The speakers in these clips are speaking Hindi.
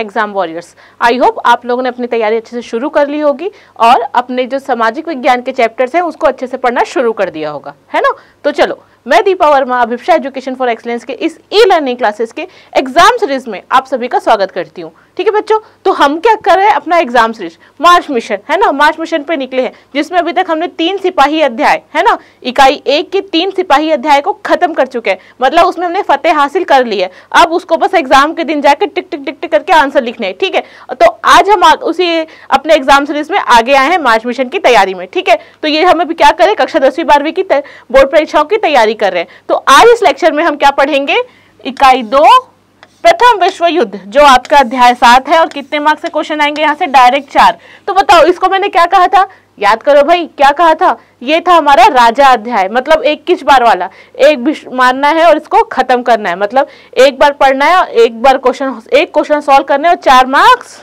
एग्ज़ाम वॉरियर्स आई होप आप लोगों ने अपनी तैयारी अच्छे से शुरू कर ली होगी और अपने जो सामाजिक विज्ञान के चैप्टर्स हैं, उसको अच्छे से पढ़ना शुरू कर दिया होगा। है ना? तो चलो मैं Deepa Verma, Abhipsa education for excellence के इस ई लर्निंग क्लासेस के एग्ज़ाम सीरीज़ में आप सभी का स्वागत करती हूँ। ठीक है बच्चों? तो हम क्या कर रहे हैं? अपना एग्ज़ाम सीरीज़ मार्च मिशन है ना? मार्च मिशन पे निकले हैं, जिसमें अभी तक हमने तीन सिपाही अध्याय, है ना? इकाई एक के तीन सिपाही अध्याय को खत्म कर चुके हैं। मतलब उसमें हमने फतेह हासिल कर ली है। अब उसको बस एग्ज़ाम के दिन जाकर टिक टिक टिक टिक करके आंसर लिखने हैं, ठीक है? तो आज हम उसी अपने एग्ज़ाम सीरीज़ में आगे आए हैं मार्च मिशन की तैयारी में, ठीक है? तो ये हम अभी क्या करें? कक्षा दसवीं बारहवीं की बोर्ड परीक्षाओं की तैयारी कर रहे हैं। तो आज इस लेक्चर में हम क्या पढ़ेंगे? इकाई दो, प्रथम विश्व युद्ध जो आपका अध्याय सात है और कितने मार्क्स से क्वेश्चन आएँगे? यहाँ से डायरेक्ट चार। तो बताओ, इसको मैंने क्या कहा था? याद करो भाई, क्या कहा था? ये था हमारा राजा अध्याय मतलब एक किस बार वाला? एक मानना है और इसको खत्म करना है। मतलब एक बार पढ़ना है और एक बार क्वेश्चन एक क्वेश्चन सॉल्व करना है और चार मार्क्स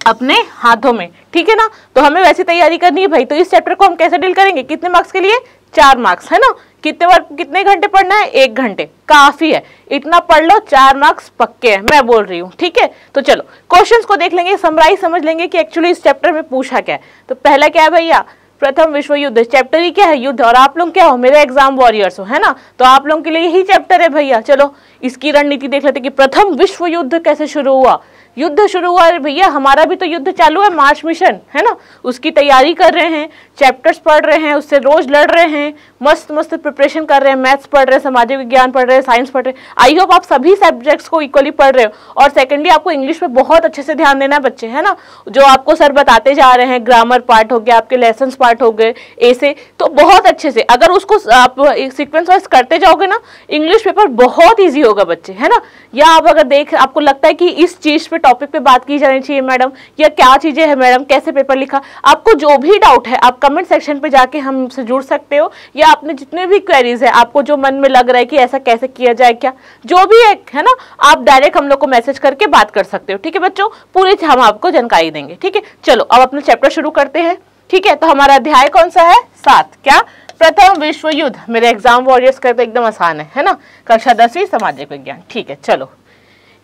अपने हाथों में। ठीक है ना? तो हमें वैसी तैयारी करनी है भाई। तो इस चैप्टर को हम कैसे डील करेंगे? कितने मार्क्स के लिए? चार मार्क्स है ना? कितने बार, कितने घंटे पढ़ना है? एक घंटे। काफ़ी है। इतना पढ़ लो, चार मार्क्स पक्के हैं, मैं बोल रही हूँ, ठीक है? तो चलो क्वेश्चंस को देख लेंगे समराइज समझ लेंगे कि एक्चुअली इस चैप्टर में पूछा क्या है। तो पहला क्या है भैया? प्रथम विश्व युद्ध। चैप्टर ही क्या है? युद्ध। और आप लोग क्या हो? मेरे एग्ज़ाम वॉरियर्स हो, है ना? तो आप लोगों के लिए यही चैप्टर है भैया। चलो, इसकी रणनीति देख लेते कि प्रथम विश्व युद्ध कैसे शुरू हुआ। युद्ध शुरू हुआ है, भैया, हमारा भी तो युद्ध चालू है, मार्च मिशन, है ना? उसकी तैयारी कर रहे हैं चैप्टर्स पढ़ रहे हैं, उससे रोज लड़ रहे हैं, मस्त मस्त प्रिपरेशन कर रहे हैं मैथ्स पढ़ रहे हैं सामाजिक विज्ञान पढ़ रहे हैं साइंस पढ़ रहे हैं। आई होप आप सभी सब्जेक्ट्स को इक्वली पढ़ रहे हो। और सेकेंडली आपको इंग्लिश पे बहुत अच्छे से ध्यान देना है बच्चे, है ना? जो आपको सर बताते जा रहे हैं ग्रामर पार्ट हो गया, आपके लेसन पार्ट हो गए ऐसे तो बहुत अच्छे से, अगर उसको आप सिक्वेंस वाइज करते जाओगे ना इंग्लिश पेपर बहुत ईजी होगा बच्चे, है ना? या आप अगर देख, आपको लगता है कि इस चीज़ पे टॉपिक पे बात की जानी चाहिए, मैडम? या क्या चीज़ें है, मैडम? कैसे पेपर लिखा? आपको जो भी डाउट है, आप कमेंट सेक्शन पे जाके हमसे जुड़ सकते हो, या आपने जितने भी क्वेरीज है, आपको जो मन में लग रहा है कि ऐसा कैसे किया जाए, क्या, जो भी है है ना, आप डायरेक्ट हम लोग को मैसेज करके बात कर सकते हो, ठीक है बच्चों? पूरी हम आपको जानकारी देंगे, ठीक है? चलो, अब अपना चैप्टर शुरू करते हैं, ठीक है? तो हमारा अध्याय कौन सा है? सात, क्या? प्रथम विश्व युद्ध, मेरे एग्ज़ाम वॉरियर्स करते एकदम आसान है है ना? कक्षा दसवीं सामाजिक विज्ञान, ठीक है, चलो।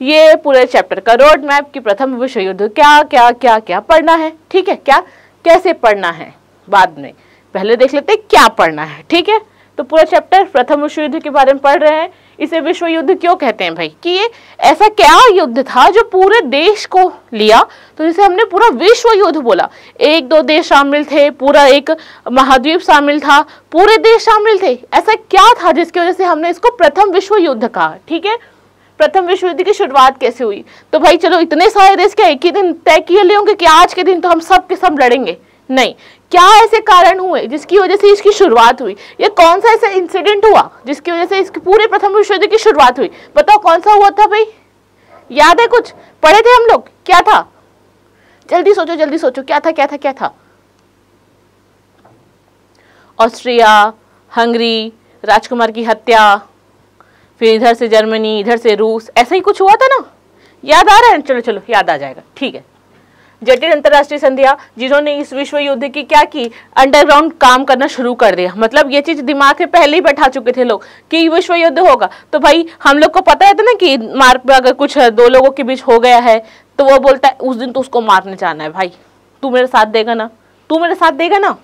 ये पूरे चैप्टर का रोड मैप की प्रथम विश्व युद्ध क्या क्या क्या क्या पढ़ना है, ठीक है? क्या? कैसे पढ़ना है? बाद में। पहले देख लेते हैं क्या पढ़ना है, ठीक है? तो पूरा चैप्टर प्रथम विश्व युद्ध के बारे में पढ़ रहे हैं। इसे विश्व युद्ध क्यों कहते हैं भाई? कि ये ऐसा क्या युद्ध था जो पूरे देश को लिया? तो जिसे हमने पूरा विश्व युद्ध बोला। एक, दो देश शामिल थे, पूरा एक महाद्वीप शामिल था, पूरे देश शामिल थे। ऐसा क्या था जिसकी वजह से हमने इसको प्रथम विश्व युद्ध कहा, ठीक है? प्रथम विश्व युद्ध की शुरुआत कैसे हुई? तो भाई चलो, इतने सारे देश क्या एक ही दिन तय किए ले होंगे कि आज के दिन तो हम सब के सब लड़ेंगे? नहीं। क्या ऐसे कारण हुए जिसकी वजह से इसकी शुरुआत हुई? या कौन सा ऐसा इंसिडेंट हुआ जिसकी वजह से इसकी पूरे प्रथम विश्व युद्ध की शुरुआत हुई? बताओ, कौन सा हुआ था भाई? याद है कुछ? पढ़े थे हम लोग? क्या था? जल्दी सोचो जल्दी सोचो। क्या था क्या था क्या था? ऑस्ट्रिया, हंगरी, राजकुमार की हत्या फिर इधर से जर्मनी, इधर से रूस, ऐसा ही कुछ हुआ था ना? याद आ रहा है? चलो चलो, याद आ जाएगा। ठीक है। जटिल अंतरराष्ट्रीय संधिया, जिन्होंने इस विश्व युद्ध की क्या की? अंडरग्राउंड काम करना शुरू कर दिया। मतलब ये चीज़ दिमाग में पहले ही बैठा चुके थे लोग कि विश्व युद्ध होगा। तो भाई, हम लोग को पता है था ना कि मार्ग पे अगर कुछ दो लोगों के बीच हो गया है तो वो बोलता है, उस दिन तो उसको मारने जाना है भाई। तू मेरे साथ देगा ना? तू मेरे साथ देगा ना?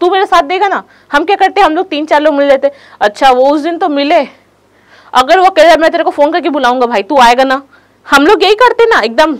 तू मेरे साथ देगा ना? हम क्या करते हम लोग तीन चार लोग मिल लेते अच्छा वो उस दिन तो मिले। अगर वो कह मैं तेरे को फ़ोन करके बुलाऊँगा भाई, तू आएगा ना? हम लोग यही करते ना, एकदम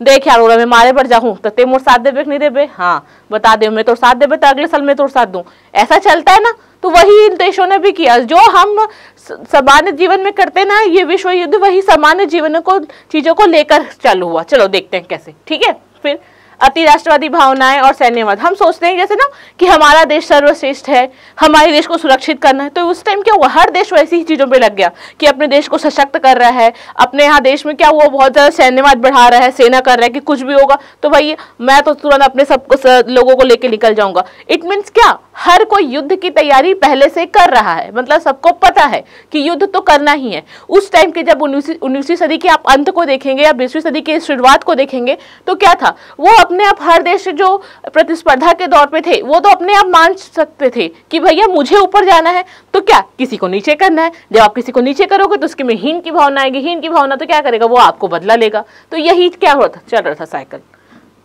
देख यार मैं मारे पर जाऊँ तो ते मोर साथ देवे नहीं देवे? हाँ बता दे, मैं तो साथ देवे तो अगले साल मैं तो साथ दूँ। ऐसा चलता है ना तो वही इन देशों ने भी किया। जो हम सामान्य जीवन में करते ना, ये विश्व युद्ध वही सामान्य जीवन को, चीज़ों को लेकर चालू हुआ। चलो देखते हैं कैसे, ठीक है? फिर अति राष्ट्रवादी भावनाएँ और सैन्यवाद। हम सोचते हैं जैसे ना कि हमारा देश सर्वश्रेष्ठ है, हमारे देश को सुरक्षित करना है। तो उस टाइम क्या हुआ? हर देश वैसी ही चीज़ों पे लग गया कि अपने देश को सशक्त कर रहा है। अपने यहाँ देश में क्या वो बहुत ज़्यादा सैन्यवाद बढ़ा रहा है, सेना कर रहा है कि कुछ भी होगा। तो भाई, मैं तो तुरंत अपने सब लोगों को लेकर निकल जाऊँगा। इट मीन्स क्या? हर कोई युद्ध की तैयारी पहले से कर रहा है। मतलब सबको पता है कि युद्ध तो करना ही है। उस टाइम के जब उन्नीसवीं सदी के आप अंत को देखेंगे या बीसवीं सदी की शुरुआत को देखेंगे तो क्या था? वो अपने आप हर देश जो प्रतिस्पर्धा के दौर पे थे, वो तो अपने आप मान सकते थे कि भैया मुझे ऊपर जाना है तो क्या किसी को नीचे करना है? जब आप किसी को नीचे करोगे तो उसके में हीन की भावना आएगी। हीन की भावना तो क्या करेगा? वो आपको बदला लेगा। तो यही क्या हुआ था? चल रहा था साइकिल।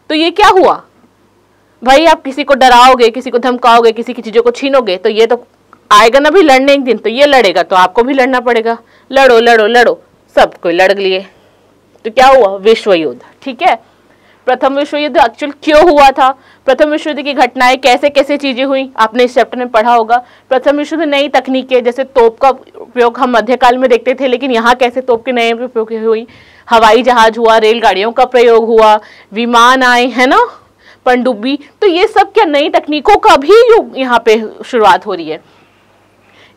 तो ये क्या हुआ? भाई, आप किसी को डराओगे, किसी को धमकाओगे, किसी की चीज़ों को छीनोगे तो ये तो आएगा ना भी लड़ने एक दिन तो ये लड़ेगा तो आपको भी लड़ना पड़ेगा। लड़ो लड़ो लड़ो। सब कोई लड़ लिए। तो क्या हुआ? विश्व युद्ध ठीक है? प्रथम विश्व युद्ध एक्चुअल क्यों हुआ था? प्रथम विश्व युद्ध की घटनाएँ कैसे कैसे चीज़ें हुई? आपने इस चैप्टर में पढ़ा होगा। प्रथम विश्व युद्ध नई तकनीकें, जैसे तोप का उपयोग हम मध्यकाल में देखते थे, लेकिन यहाँ कैसे तोप के नए उपयोग हुई? हवाई जहाज़ हुआ, रेलगाड़ियों का प्रयोग हुआ, विमान आए, है ना? पनडुब्बी। तो ये सब क्या नई तकनीकों का भी यहाँ पे शुरुआत हो रही है।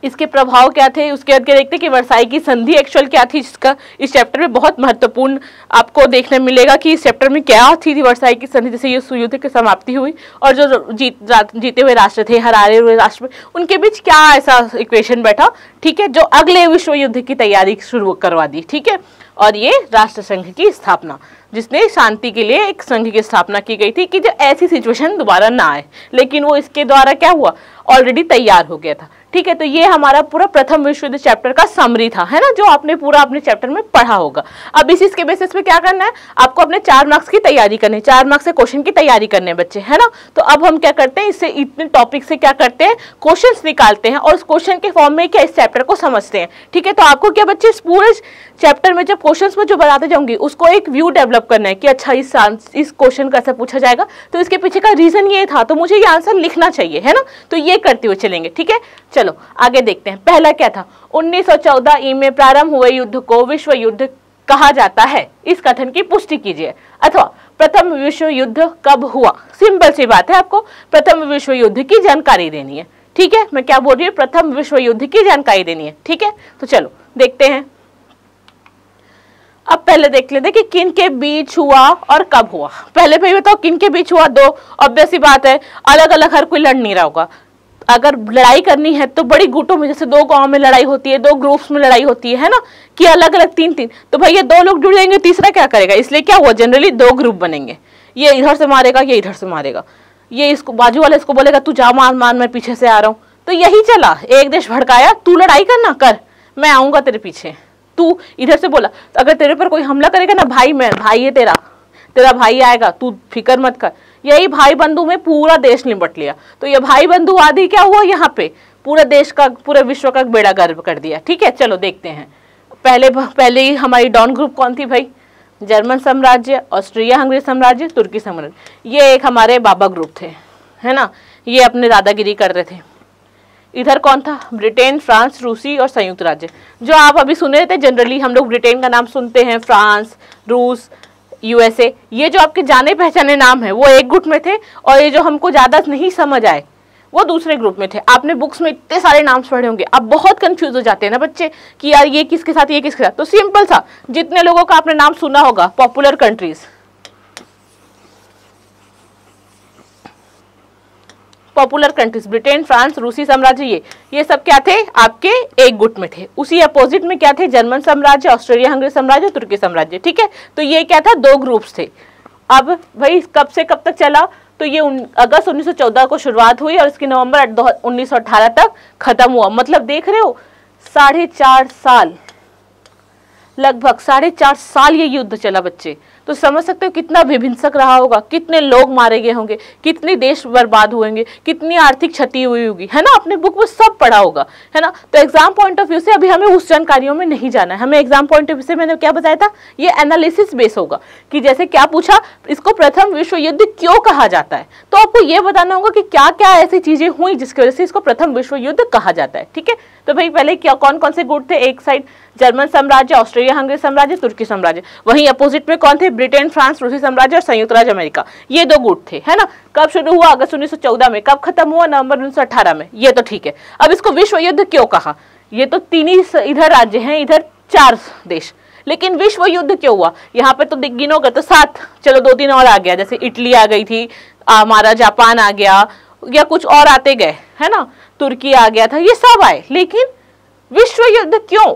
इसके प्रभाव क्या थे? उसके बाद क्या देखते हैं कि वर्षाई की संधि एक्चुअल क्या थी? जिसका इस चैप्टर में बहुत महत्वपूर्ण आपको देखने मिलेगा कि इस चैप्टर में क्या थी, थी वर्साई की संधि जैसे युद्ध की समाप्ति हुई और जो जीत जीते हुए राष्ट्र थे हरारे हुए राष्ट्र में उनके बीच क्या ऐसा इक्वेशन बैठा? ठीक है जो अगले विश्व युद्ध की तैयारी शुरू करवा दी ठीक है? और ये राष्ट्र संघ की स्थापना जिसने शांति के लिए एक संघ की स्थापना की गई थी कि जो ऐसी सिचुएशन दोबारा ना आए। लेकिन वो इसके द्वारा क्या हुआ? ऑलरेडी तैयार हो गया था। ठीक है तो ये हमारा पूरा प्रथम विश्व युद्ध चैप्टर का समरी था, है ना? जो आपने पूरा अपने चैप्टर में पढ़ा होगा। अब इस, इसके बेसिस पे क्या करना है? आपको अपने चार मार्क्स की तैयारी करनी है, चार मार्क्स से क्वेश्चन की तैयारी करने है बच्चे, है ना? तो अब हम क्या करते हैं? इससे इतने टॉपिक से क्या करते हैं? क्वेश्चन निकालते हैं और उस क्वेश्चन के फॉर्म में क्या इस चैप्टर को समझते हैं। ठीक है तो आपको क्या बच्चे, इस पूरे चैप्टर में जब क्वेश्चन में जो बताते जाऊँगी, उसको एक व्यू डेवलप करना है कि अच्छा इस इस क्वेश्चन का ऐसा पूछा जाएगा। तो इसके पीछे का रीजन ये था तो मुझे ये आंसर लिखना चाहिए, है ना? तो ये करते हुए चलेंगे, ठीक है? चलो। आगे देखते हैं। पहला क्या था? 1914 ई में प्रारंभ हुए युद्ध को विश्व युद्ध कहा जाता है। इस कथन की पुष्टि कीजिए। अथवा, प्रथम विश्व युद्ध कब हुआ? सिंपल सी बात है आपको, प्रथम विश्व युद्ध की जानकारी देनी है। ठीक है? मैं क्या बोल रही हूँ? प्रथम विश्व युद्ध की जानकारी देनी है। ठीक है? तो चलो, देखते हैं। अब पहले देख लेते कि किन के बीच हुआ और कब हुआ। पहले भाई बताओ, किन के बीच हुआ? दो ऑब्वियस ही बात है। अलग अलग हर कोई लड़ नहीं रहा होगा। अगर लड़ाई करनी है तो बड़ी गुटों में, जैसे दो गाँव में लड़ाई होती है, दो ग्रुप्स में लड़ाई होती है ना? कि अलग अलग तीन तीन तो भाई ये दो लोग जुड़ जाएँगे, तीसरा क्या करेगा? इसलिए क्या हुआ? जनरली दो ग्रुप बनेंगे। ये इधर से मारेगा, ये इधर से मारेगा। ये इसको, बाजू वाले इसको बोलेगा, तू जा मार मान, मैं पीछे से आ रहा हूँ। तो यही चला। एक देश भड़काया, तू लड़ाई करना, कर। मैं आऊँगा तेरे पीछे। तू इधर से बोला, अगर तेरे पर कोई हमला करेगा ना, भाई मैं, भाई है तेरा। तेरा भाई आएगा, तू फ़िक्र मत कर। यही भाई बंधु में पूरा देश निपट लिया। तो ये भाई बंधु आदि क्या हुआ यहाँ पे? पूरे देश का, पूरे विश्व का बेड़ा गर्व कर दिया। ठीक है, चलो देखते हैं। पहले पहले ही हमारी डॉन ग्रुप कौन थी भाई? जर्मन साम्राज्य, ऑस्ट्रिया हंगरी साम्राज्य, तुर्की साम्राज्य। ये एक हमारे बाबा ग्रुप थे, है ना? ये अपने दादागिरी कर रहे थे। इधर कौन था? ब्रिटेन, फ्रांस, रूसी और संयुक्त राज्य। जो आप अभी सुन रहे थे, जनरली हम लोग ब्रिटेन का नाम सुनते हैं, फ्रांस, रूस यूएसए ये जो आपके जाने पहचाने नाम है, वो एक ग्रुप में थे और ये जो हमको ज़्यादा नहीं समझ आए, वो दूसरे ग्रुप में थे। आपने बुक्स में इतने सारे नाम पढ़े होंगे। आप बहुत कंफ्यूज हो जाते हैं ना बच्चे कि यार ये किसके साथ, ये किसके साथ? तो सिंपल सा, जितने लोगों का आपने नाम सुना होगा popular countries popular countries Britain France रूसी साम्राज्य, ये ये सब क्या थे? आपके एक गुट में थे। उसी अपोजिट में क्या थे? जर्मन साम्राज्य ऑस्ट्रेलिया हंगरी साम्राज्य तुर्की साम्राज्य, ठीक है? तो ये क्या था? दो ग्रुप्स थे। अब भाई, कब से कब तक चला? तो ये अगस्त 1914 को शुरुआत हुई और इसकी नवंबर 1918 तक खत्म हुआ। मतलब देख रहे हो, साढ़े चार साल लगभग साढ़े चार साल ये युद्ध चला बच्चे। तो समझ सकते हो कितना विभिंसक रहा होगा, कितने लोग मारे गए होंगे, कितने देश बर्बाद हुएँगे, कितनी आर्थिक क्षति हुई होगी, है ना? अपने बुक में सब पढ़ा होगा, है ना? तो एग्ज़ाम पॉइंट ऑफ़ व्यू से अभी हमें उस जानकारियों में नहीं जाना है। हमें एग्ज़ाम पॉइंट ऑफ़ व्यू से मैंने क्या बताया था? ये एनालिसिस बेस होगा कि जैसे क्या पूछा, इसको प्रथम विश्व युद्ध क्यों कहा जाता है? तो आपको ये बताना होगा कि क्या क्या ऐसी चीज़ें हुई जिसकी वजह से इसको प्रथम विश्व युद्ध कहा जाता है, ठीक है? तो भाई पहले क्या कौन कौन से गुट थे? एक साइड जर्मन साम्राज्य ऑस्ट्रेलिया हंगरी साम्राज्य, तुर्की साम्राज्य। वहीं अपोजिट में कौन थे? ब्रिटेन, फ्रांस, रूसी साम्राज्य और संयुक्त राज्य अमेरिका। ये दो गुट थे, है ना? कब शुरू हुआ? अगस्त 1914 में। कब खत्म हुआ? नवंबर 1918 में। ये तो ठीक है। अब इसको विश्व युद्ध क्यों कहा? ये तो तीन ही इधर राज्य हैं, इधर चार देश। लेकिन विश्व युद्ध क्यों हुआ? यहाँ पे तो गिनोगे तो सात चलो दो तीन और आ गया। जैसे इटली आ गई थी हमारा जापान आ गया, या कुछ और आते गए, है ना? तुर्की आ गया था, ये सब आए। लेकिन विश्व युद्ध क्यों?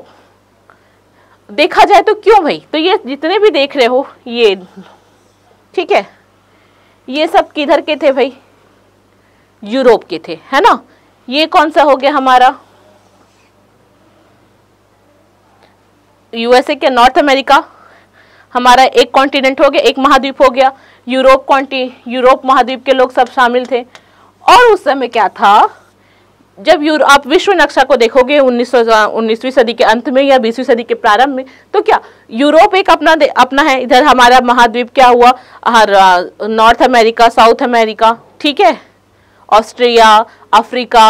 देखा जाए तो क्यों भाई? तो ये जितने भी देख रहे हो, ये, ठीक है? ये सब किधर के थे भाई? यूरोप के थे, है ना? ये कौन सा हो गया हमारा? यूएसए के नॉर्थ अमेरिका। हमारा एक कॉन्टिनेंट हो गया, एक महाद्वीप हो गया। यूरोप कॉन्टी, यूरोप महाद्वीप के लोग सब शामिल थे। और उस समय क्या था? जब यूरो, आप विश्व नक्शा को देखोगे उन्नीस उन्नीसवीं सदी के अंत में या बीसवीं सदी के प्रारंभ में तो क्या यूरोप एक अपना अपना है? इधर हमारा महाद्वीप क्या हुआ? हर नॉर्थ अमेरिका, साउथ अमेरिका, ठीक है? ऑस्ट्रिया, अफ्रीका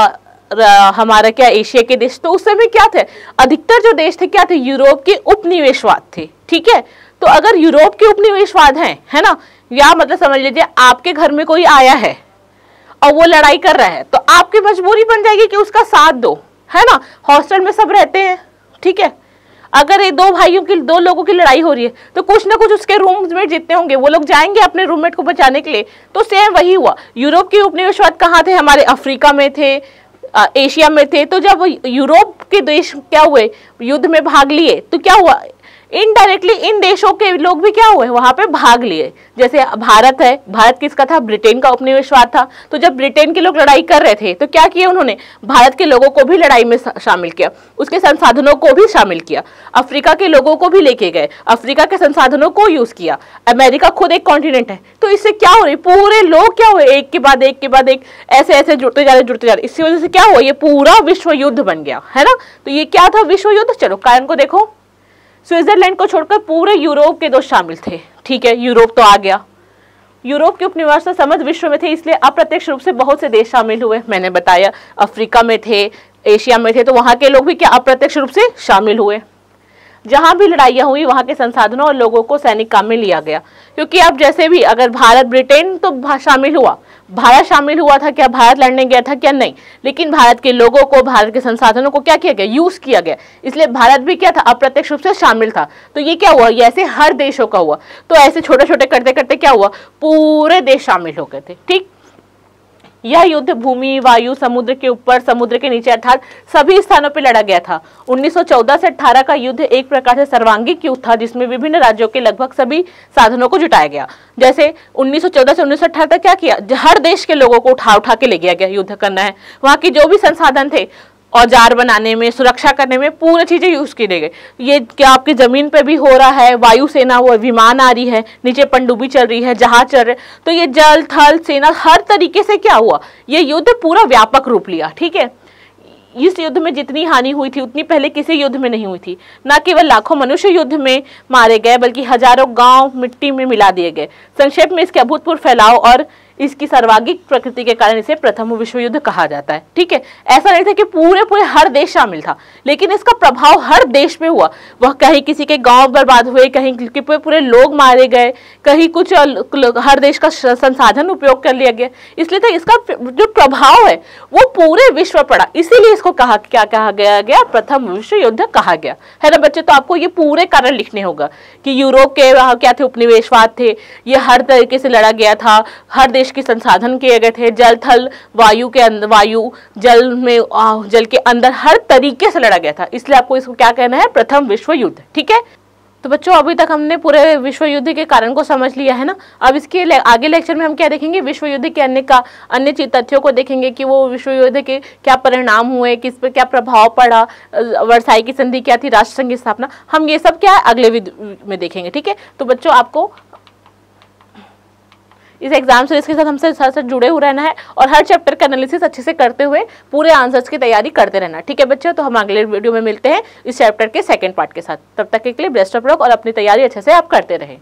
हमारा क्या, एशिया के देश तो उस समय क्या थे? अधिकतर जो देश थे, क्या थे? यूरोप के उपनिवेशवाद थे, ठीक है? तो अगर यूरोप के उपनिवेशवाद हैं, है ना? या मतलब समझ लीजिए, आपके घर में कोई आया है और वो लड़ाई कर रहा है। तो आपकी मजबूरी बन जाएगी कि उसका साथ दो है ना? हॉस्टल में सब रहते हैं ठीक है? अगर ये दो भाइयों की दो लोगों की लड़ाई हो रही है तो कुछ ना कुछ उसके रूम में जितने होंगे वो लोग जाएँगे अपने रूममेट को बचाने के लिए। तो सेम वही हुआ। यूरोप के उपनिवेशवाद कहाँ थे? हमारे अफ्रीका में थे आ, एशिया में थे। तो जब यूरोप के देश क्या हुए? युद्ध में भाग लिए तो क्या हुआ? इनडायरेक्टली इन देशों के लोग भी क्या हुए? वहाँ पे भाग लिए। जैसे भारत है, भारत किसका था? ब्रिटेन का उपनिवेशवाद था। तो जब ब्रिटेन के लोग लड़ाई कर रहे थे तो क्या किया उन्होंने? भारत के लोगों को भी लड़ाई में शामिल किया। उसके संसाधनों को भी शामिल किया। अफ्रीका के लोगों को भी लेके गए। अफ्रीका के संसाधनों को यूज़ किया। अमेरिका खुद एक कॉन्टिनेंट है। तो इससे क्या हो रही? पूरे लोग क्या हुए? एक के बाद एक के बाद एक। ऐसे ऐसे जुड़ते जा रहे, जुड़ते जा रहे। इसकी वजह से क्या हुआ? ये पूरा विश्व युद्ध बन गया। है ना? तो ये क्या था? विश्व युद्ध? चलो कारण को देखो। स्विट्जरलैंड को छोड़कर पूरे यूरोप के दो शामिल थे। ठीक है, यूरोप तो आ गया। यूरोप के उपनिवास तो समझ विश्व में थे, इसलिए अप्रत्यक्ष रूप से बहुत से देश शामिल हुए। मैंने बताया, अफ्रीका में थे, एशिया में थे तो वहाँ के लोग भी क्या अप्रत्यक्ष रूप से शामिल हुए? जहाँ भी लड़ाइयाँ हुई, वहाँ के संसाधनों और लोगों को सैनिक काम में लिया गया। क्योंकि अब जैसे भी अगर भारत, ब्रिटेन तो शामिल हुआ भारत शामिल हुआ था क्या? भारत लड़ने गया था क्या? नहीं। लेकिन भारत के लोगों को, भारत के संसाधनों को क्या किया गया? यूज़ किया गया। इसलिए भारत भी क्या था? अप्रत्यक्ष रूप से शामिल था। तो ये क्या हुआ? ये ऐसे हर देशों का हुआ। तो ऐसे छोटे छोटे करते करते क्या हुआ? पूरे देश शामिल हो गए थे। ठीक? यह युद्ध भूमि, वायु, समुद्र के ऊपर, समुद्र के नीचे अर्थात सभी स्थानों पर लड़ा गया था। 1914 से 18 का युद्ध एक प्रकार से सर्वांगिक युद्ध था, जिसमें विभिन्न राज्यों के लगभग सभी साधनों को जुटाया गया। जैसे 1914 से 1918 तक क्या किया? हर देश के लोगों को उठा उठा के ले गया गया युद्ध करना है। वहाँ के जो भी संसाधन थे औज़ार बनाने में, सुरक्षा करने में पूरी चीज़ें यूज़ की गई। ये क्या आपकी ज़मीन पे भी हो रहा है? वायुसेना वो विमान आ रही है, नीचे पनडुब्बी चल रही है, जहाज़ चल रहे। तो ये जल, थल, सेना, हर तरीके से क्या हुआ? ये युद्ध पूरा व्यापक रूप लिया, ठीक है? इस युद्ध में जितनी हानि हुई थी, उतनी पहले किसी युद्ध में नहीं हुई थी। न केवल लाखों मनुष्य युद्ध में मारे गए, बल्कि हज़ारों गाँव मिट्टी में मिला दिए गए। संक्षेप में इसके अभूतपूर्व फैलाव और इसकी सर्वागिक प्रकृति के कारण इसे प्रथम विश्व युद्ध कहा जाता है। ठीक है? ऐसा नहीं था कि पूरे पूरे हर देश शामिल था, लेकिन इसका प्रभाव हर देश में हुआ। वह कहीं किसी के गाँव बर्बाद हुए, कहीं पूरे पूरे लोग मारे गए, कहीं कुछ हर देश का संसाधन उपयोग कर लिया गया। इसलिए तो इसका जो प्रभाव है, वो पूरे विश्व पड़ा। इसीलिए इसको कहा, क्या कहा गया गया? प्रथम विश्व युद्ध कहा गया। है ना बच्चे? तो आपको ये पूरे कारण लिखने होगा कि यूरोप के क्या थे? उपनिवेशवाद थे। ये हर तरीके से लड़ा गया था। हर देश के संसाधन किए गए थे जल थल वायु के अंदर वायु जल में जल के अंदर हर तरीके से लड़ा गया था। इसलिए आपको इसको क्या कहना है? प्रथम विश्व युद्ध ठीक है? तो बच्चों अभी तक हमने पूरे विश्व युद्ध के कारण को समझ लिया है ना? अब इसके ले, आगे लेक्चर में हम क्या देखेंगे? विश्व युद्ध के अन्य का अन्य तथ्यों को देखेंगे कि वो विश्व युद्ध के क्या परिणाम हुए किस पर क्या प्रभाव पड़ा वर्षाई की संधि क्या थी राष्ट्र संघ की स्थापना। हम ये सब क्या अगले में देखेंगे ठीक है? तो बच्चों आपको इस एग्ज़ाम सीरीज़ के साथ हमसे साथ साथ जुड़े हुए रहना है और हर चैप्टर का एनालिसिस अच्छे से करते हुए पूरे आंसर्स की तैयारी करते रहना ठीक है बच्चों? तो हम अगले वीडियो में मिलते हैं इस चैप्टर के सेकेंड पार्ट के साथ। तब तक के लिए बेस्ट ऑफ़ लॉक और अपनी तैयारी अच्छे से आप करते रहें।